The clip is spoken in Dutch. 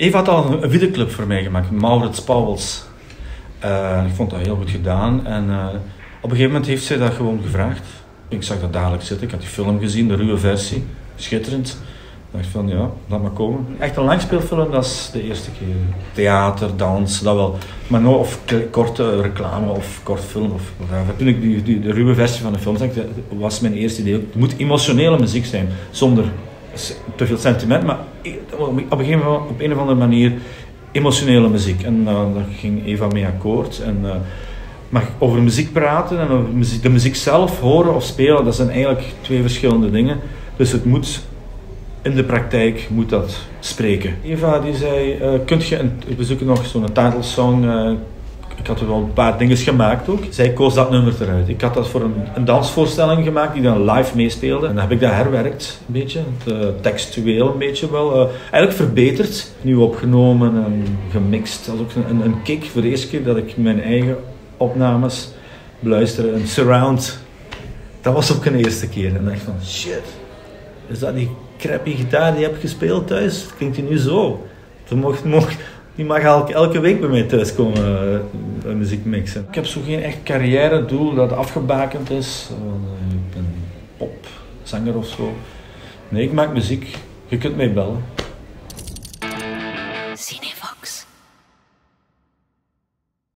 Eva had al een videoclip voor mij gemaakt, Maurits Pauwels. Uh, ik vond dat heel goed gedaan en uh, op een gegeven moment heeft zij dat gewoon gevraagd. Ik zag dat dadelijk zitten, ik had die film gezien, de ruwe versie, schitterend. Ik dacht van ja, laat maar komen. Echt een langspeelfilm, dat is de eerste keer. Theater, dans, dat wel. Maar nou, of korte reclame of kort film of. Toen ik die, die, de ruwe versie van de film zag, was mijn eerste idee. Het moet emotionele muziek zijn, zonder te veel sentiment, maar op een, op een of andere manier emotionele muziek. En uh, daar ging Eva mee akkoord. En, uh, maar over muziek praten en muziek, de muziek zelf horen of spelen, dat zijn eigenlijk twee verschillende dingen. Dus het moet in de praktijk moet dat spreken. Eva die zei, uh, kunt je, een, we zoeken nog zo'n titelsong, uh, ik had er wel een paar dingen gemaakt ook. Zij koos dat nummer eruit. Ik had dat voor een, een dansvoorstelling gemaakt die dan live meespeelde. En dan heb ik dat herwerkt, een beetje. Het, uh, textueel een beetje wel. Uh, eigenlijk verbeterd. Nieuw opgenomen en gemixt. Dat was ook een, een kick voor de eerste keer dat ik mijn eigen opnames beluisterde. Een surround. Dat was ook een eerste keer. En dacht ik van, shit. Is dat die crappy gitaar die je hebt gespeeld thuis? Klinkt die nu zo? Mocht, die mag elke, elke week bij mij thuis komen uh, muziek mixen. Ik heb zo geen echt carrière doel dat afgebakend is. Uh, ik ben popzanger of zo. Nee, ik maak muziek. Je kunt mij bellen.